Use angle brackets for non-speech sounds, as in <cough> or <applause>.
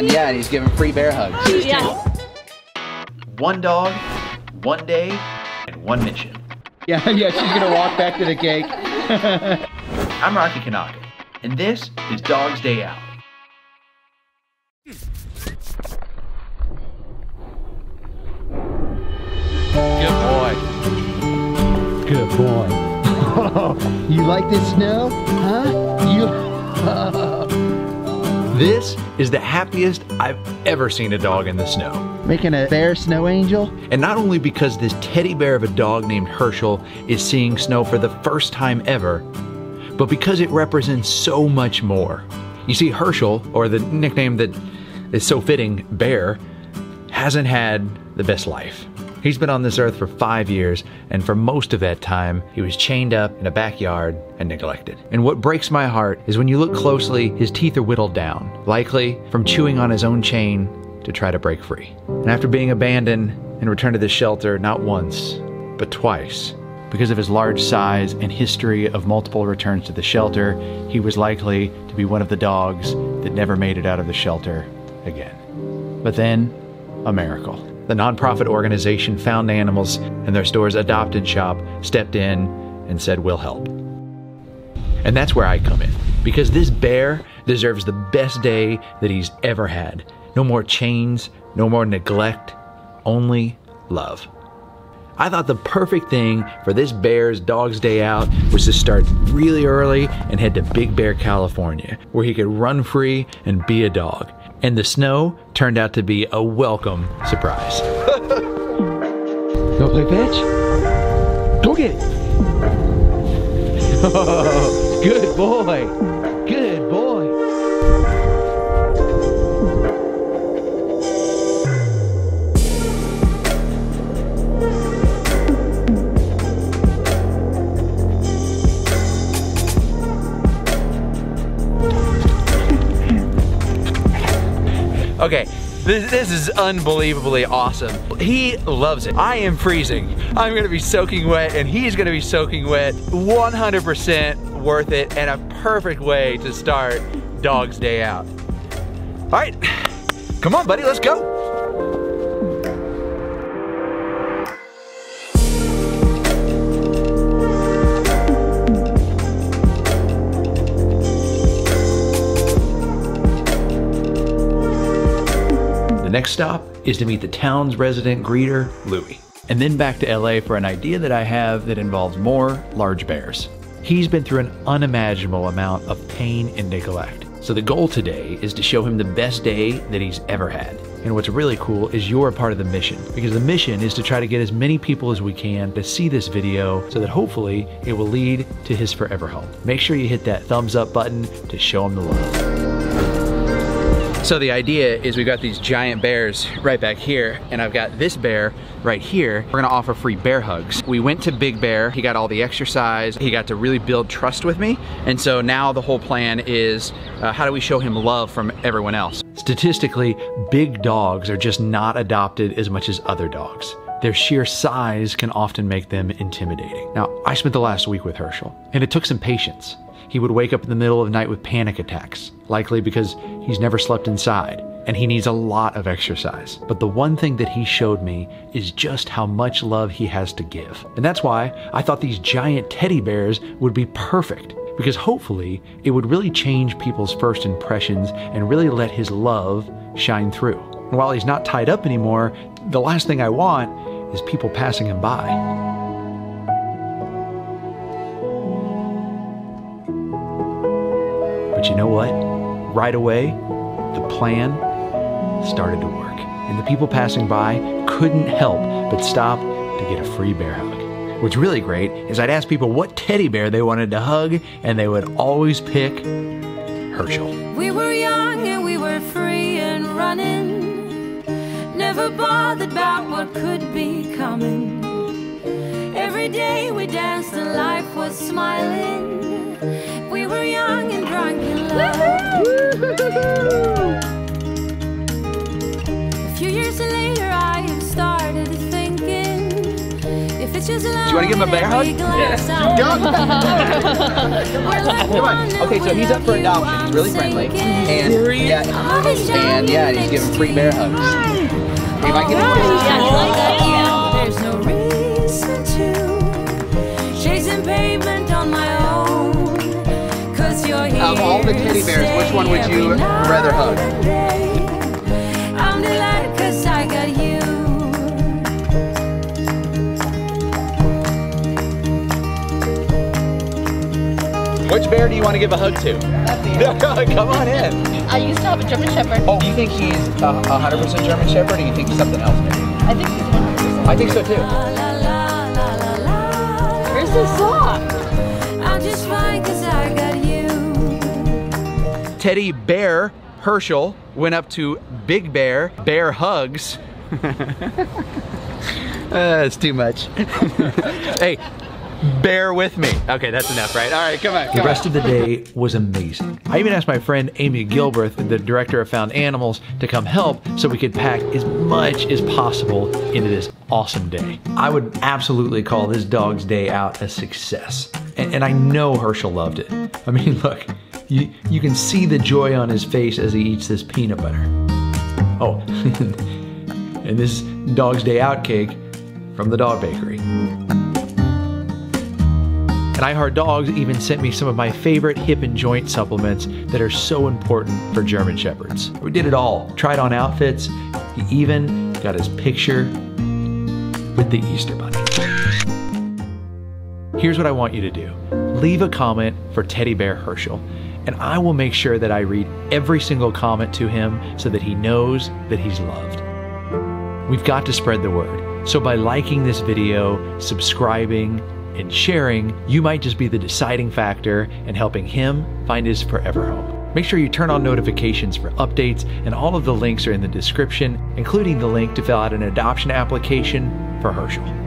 And yeah, and he's giving free bear hugs. Oh, yeah. One dog, one day, and one mission. <laughs> Yeah, yeah, she's gonna walk back to the cake. <laughs> I'm Rocky Kanaka, and this is Dog's Day Out. Good boy. Good boy. <laughs> you like this snow? Huh? You. This is the happiest I've ever seen a dog in the snow. Making a bear snow angel? And not only because this teddy bear of a dog named Herschel is seeing snow for the first time ever, but because it represents so much more. You see, Herschel, or the nickname that is so fitting, Bear, hasn't had the best life. He's been on this earth for five years, and for most of that time, he was chained up in a backyard and neglected. And what breaks my heart is when you look closely, his teeth are whittled down, likely from chewing on his own chain to try to break free. And after being abandoned and returned to the shelter not once, but twice, because of his large size and history of multiple returns to the shelter, he was likely to be one of the dogs that never made it out of the shelter again. But then, a miracle. The nonprofit organization Found Animals and their store's Adopt & Shop stepped in and said, We'll help. And that's where I come in. Because this bear deserves the best day that he's ever had. No more chains, no more neglect, only love. I thought the perfect thing for this bear's dog's day out was to start really early and head to Big Bear, California, where he could run free and be a dog. And the snow turned out to be a welcome surprise. Go play fetch? Go get it. <laughs> Good boy. Okay, this, this is unbelievably awesome. He loves it. I am freezing. I'm gonna be soaking wet and he's gonna be soaking wet. 100% worth it and a perfect way to start Dog's Day Out. All right, come on buddy, let's go. Next stop is to meet the town's resident greeter, Louie, and then back to LA for an idea that I have that involves more large bears. He's been through an unimaginable amount of pain and neglect. So the goal today is to show him the best day that he's ever had. And what's really cool is you're a part of the mission because the mission is to try to get as many people as we can to see this video so that hopefully it will lead to his forever home. Make sure you hit that thumbs up button to show him the love. So the idea is we've got these giant bears right back here, and I've got this bear right here. We're gonna offer free bear hugs. We went to Big Bear, he got all the exercise, he got to really build trust with me, and so now the whole plan is uh, how do we show him love from everyone else? Statistically, big dogs are just not adopted as much as other dogs. Their sheer size can often make them intimidating. Now, I spent the last week with Herschel, and it took some patience. He would wake up in the middle of the night with panic attacks, likely because he's never slept inside and he needs a lot of exercise. But the one thing that he showed me is just how much love he has to give. And that's why I thought these giant teddy bears would be perfect because hopefully it would really change people's first impressions and really let his love shine through. And while he's not tied up anymore, the last thing I want is people passing him by. But you know what? Right away, the plan started to work. And the people passing by couldn't help but stop to get a free bear hug. What's really great is I'd ask people what teddy bear they wanted to hug, and they would always pick Herschel. We were young and we were free and running. Never bothered about what could be coming. Every day we danced and life was smiling. We were young and drunk in love. A few years later, I have started thinking if it's just love. you want to give him a bear hug? <laughs> Come on. Okay, so he's up for adoption. He's really friendly. And yeah, and yeah, he's giving free bear hugs. If I get which one would you rather hug? night and day. I'm delighted cause I got you. Which bear do you want to give a hug to? <laughs> Come on in. I used to have a German Shepherd. Oh, do you think he's a 100% German Shepherd, or do you think he's something else? Maybe? I think he's 100%. I think so too. La, la, la, la, la, la. Where's the sock? Teddy Bear Herschel went up to Big Bear, Bear Hugs. <laughs> Uh, it's too much. <laughs> Hey, bear with me. Okay, that's enough, right? All right, come on. Come The on. rest of the day was amazing. I even asked my friend Amy Gilbert, the director of Found Animals, to come help so we could pack as much as possible into this awesome day. I would absolutely call this dog's day out a success. And, and I know Herschel loved it. I mean, <laughs> look, you, you can see the joy on his face as he eats this peanut butter. Oh, <laughs> and this dog's day out cake from the dog bakery. And I Heart Dogs even sent me some of my favorite hip and joint supplements that are so important for German Shepherds. We did it all. Tried on outfits. He even got his picture with the Easter Bunny. Here's what I want you to do leave a comment for Teddy Bear Herschel, and I will make sure that I read every single comment to him so that he knows that he's loved. We've got to spread the word. So by liking this video, subscribing, and sharing, you might just be the deciding factor in helping him find his forever home. Make sure you turn on notifications for updates, and all of the links are in the description, including the link to fill out an adoption application for Herschel.